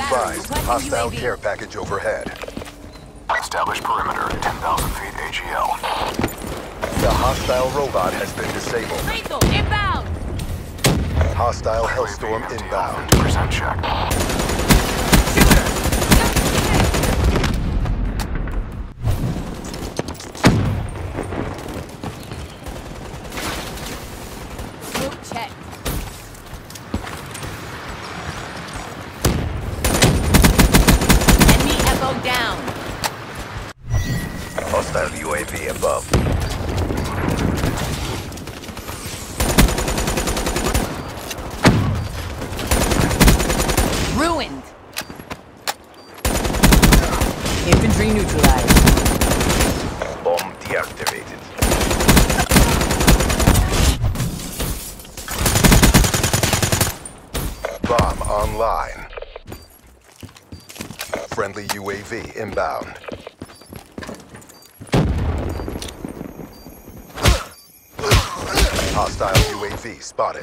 Hostile UAV. care package overhead. Establish perimeter, 10,000 feet AGL. The hostile robot has been disabled. Lethal, inbound! Hostile Hellstorm inbound. 50% check. Above. Ruined. Infantry neutralized. Bomb deactivated. Bomb online. Friendly UAV inbound. Hostile UAV spotted.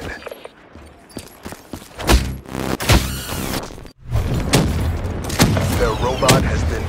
Their robot has been